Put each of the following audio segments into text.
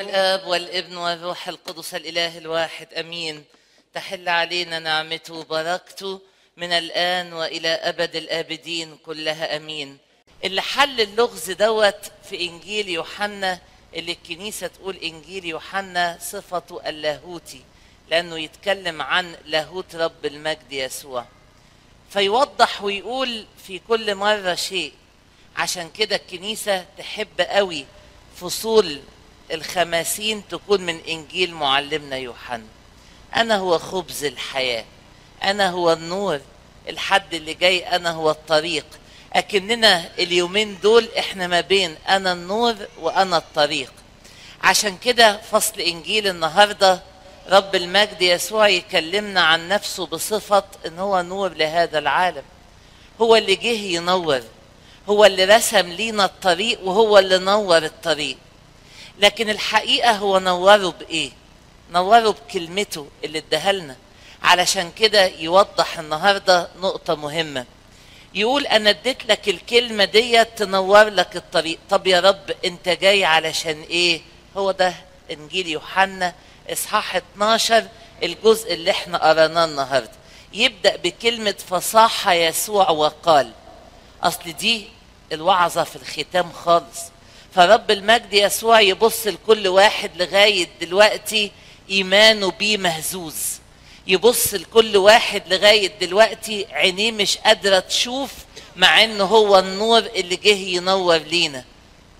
الاب والابن والروح القدس الاله الواحد امين. تحل علينا نعمته وبركته من الآن وإلى أبد الآبدين كلها امين. اللي حل اللغز دوت في إنجيل يوحنا اللي الكنيسة تقول إنجيل يوحنا صفته اللاهوتي لأنه يتكلم عن لاهوت رب المجد يسوع. فيوضح ويقول في كل مرة شيء عشان كده الكنيسة تحب قوي فصول الخماسين تكون من إنجيل معلمنا يوحنا. أنا هو خبز الحياة. أنا هو النور. الحد اللي جاي أنا هو الطريق. أكننا اليومين دول إحنا ما بين أنا النور وأنا الطريق. عشان كده فصل إنجيل النهارده رب المجد يسوع يكلمنا عن نفسه بصفة إن هو نور لهذا العالم. هو اللي جه ينور. هو اللي رسم لينا الطريق وهو اللي نور الطريق. لكن الحقيقة هو نوره بإيه؟ نوره بكلمته اللي اداها لنا. علشان كده يوضح النهارده نقطة مهمة. يقول أنا اديت لك الكلمة ديت تنور لك الطريق. طب يا رب أنت جاي علشان إيه؟ هو ده إنجيل يوحنا إصحاح 12 الجزء اللي إحنا قرأناه النهارده. يبدأ بكلمة فصاح يسوع وقال. أصل دي الوعظة في الختام خالص. فرب المجد يسوع يبص لكل واحد لغاية دلوقتي إيمانه بيه مهزوز. يبص لكل واحد لغاية دلوقتي عينيه مش قادرة تشوف مع انه هو النور اللي جه ينور لينا.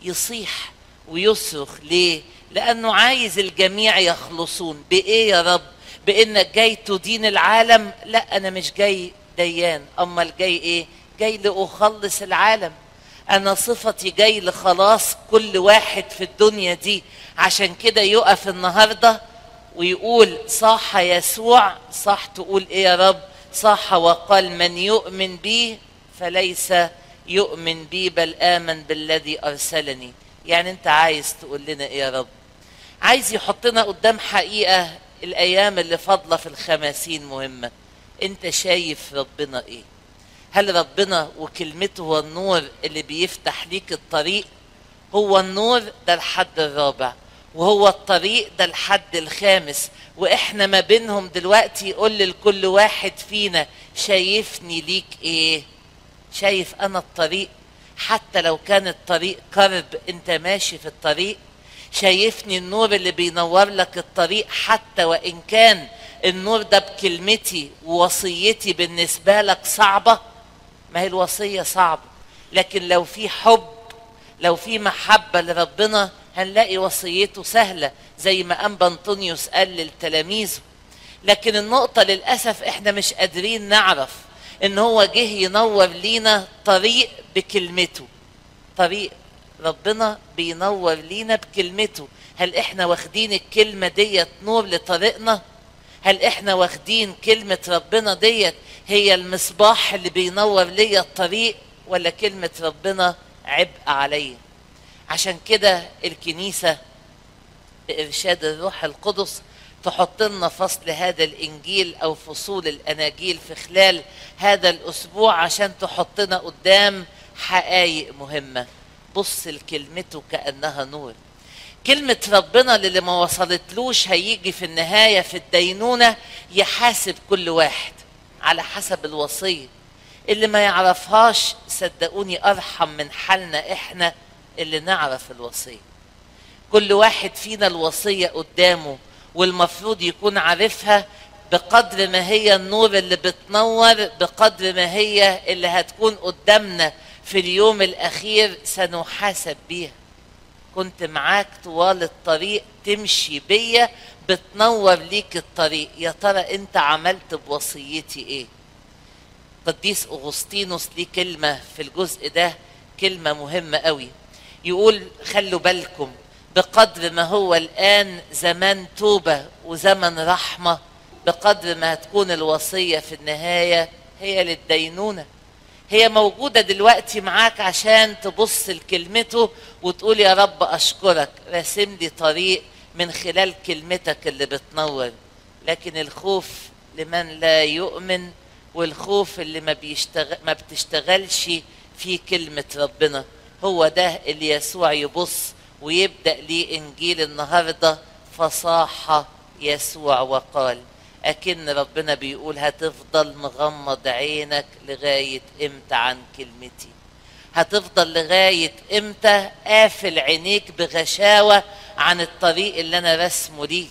يصيح ويصرخ ليه؟ لأنه عايز الجميع يخلصون. بإيه يا رب؟ بإنك جاي تدين العالم؟ لا أنا مش جاي ديان. أمال جاي إيه؟ جاي لأخلص العالم. أنا صفتي جاي لخلاص كل واحد في الدنيا دي. عشان كده يقف النهارده ويقول صاح يسوع صح تقول إيه يا رب؟ صاح وقال من يؤمن بي فليس يؤمن بي بل آمن بالذي أرسلني. يعني أنت عايز تقول لنا إيه يا رب؟ عايز يحطنا قدام حقيقة الأيام اللي فاضلة في الخماسين مهمة. أنت شايف ربنا إيه؟ هل ربنا وكلمته هو النور اللي بيفتح ليك الطريق هو النور ده الحد الرابع وهو الطريق ده الحد الخامس. وإحنا ما بينهم دلوقتي يقول لكل واحد فينا شايفني ليك إيه؟ شايف أنا الطريق؟ حتى لو كان الطريق كرب أنت ماشي في الطريق. شايفني النور اللي بينور لك الطريق حتى وإن كان النور ده بكلمتي ووصيتي بالنسبة لك صعبة ما هي الوصية صعبة. لكن لو في حب لو في محبة لربنا هنلاقي وصيته سهلة زي ما انبا انطونيوس قال للتلاميذ لكن النقطة للأسف إحنا مش قادرين نعرف إن هو جه ينور لينا طريق بكلمته. طريق ربنا بينور لينا بكلمته. هل إحنا واخدين الكلمة ديت نور لطريقنا؟ هل إحنا واخدين كلمة ربنا ديت هي المصباح اللي بينور ليا الطريق ولا كلمة ربنا عبء عليا؟ عشان كده الكنيسة بإرشاد الروح القدس تحط لنا فصل هذا الإنجيل أو فصول الأناجيل في خلال هذا الأسبوع عشان تحطنا قدام حقائق مهمة. بص لكلمته كأنها نور. كلمة ربنا اللي ما وصلتلوش هيجي في النهاية في الدينونة يحاسب كل واحد على حسب الوصية. اللي ما يعرفهاش صدقوني أرحم من حالنا إحنا اللي نعرف الوصية. كل واحد فينا الوصية قدامه والمفروض يكون عارفها بقدر ما هي النور اللي بتنور بقدر ما هي اللي هتكون قدامنا في اليوم الأخير سنحاسب بيها. كنت معاك طوال الطريق تمشي بيا بتنور ليك الطريق. يا ترى انت عملت بوصيتي إيه؟ قديس أغسطينوس ليه كلمة في الجزء ده كلمة مهمة قوي. يقول خلوا بالكم بقدر ما هو الآن زمان توبة وزمن رحمة بقدر ما هتكون الوصية في النهاية هي للدينونة. هي موجودة دلوقتي معاك عشان تبص لكلمته وتقول يا رب أشكرك. راسم لي طريق من خلال كلمتك اللي بتنور. لكن الخوف لمن لا يؤمن والخوف اللي ما, بيشتغل ما بتشتغلش في كلمة ربنا. هو ده اللي يسوع يبص ويبدأ ليه إنجيل النهاردة فصاح يسوع وقال. أكن ربنا بيقول هتفضل مغمض عينك لغاية إمتى عن كلمتي؟ هتفضل لغاية إمتى قافل عينيك بغشاوة عن الطريق اللي أنا رسمه ليك؟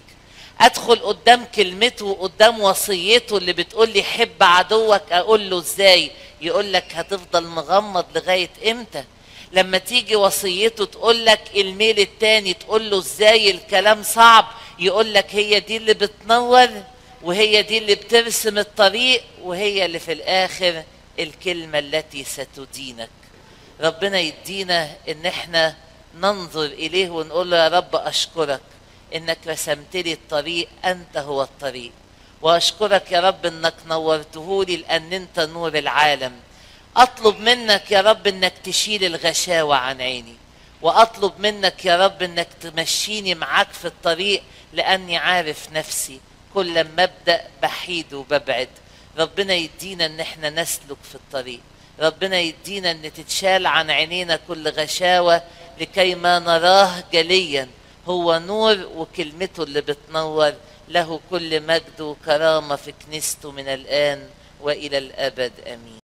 أدخل قدام كلمته وقدام وصيته اللي بتقول لي حب عدوك أقول له إزاي؟ يقول لك هتفضل مغمض لغاية إمتى؟ لما تيجي وصيته تقول لك الميل التاني تقول له إزاي الكلام صعب؟ يقول لك هي دي اللي بتنور؟ وهي دي اللي بترسم الطريق وهي اللي في الآخر الكلمة التي ستدينك. ربنا يدينا إن إحنا ننظر إليه ونقول له يا رب أشكرك إنك رسمت لي الطريق أنت هو الطريق. وأشكرك يا رب إنك نورته لي لأن أنت نور العالم. أطلب منك يا رب إنك تشيل الغشاوة عن عيني. وأطلب منك يا رب إنك تمشيني معاك في الطريق لأني عارف نفسي. كل ما ابدأ بحيد وببعد. ربنا يدينا إن إحنا نسلك في الطريق. ربنا يدينا إن تتشال عن عينينا كل غشاوة لكي ما نراه جليا. هو نور وكلمته اللي بتنور. له كل مجد وكرامة في كنيسته من الآن وإلى الأبد. آمين.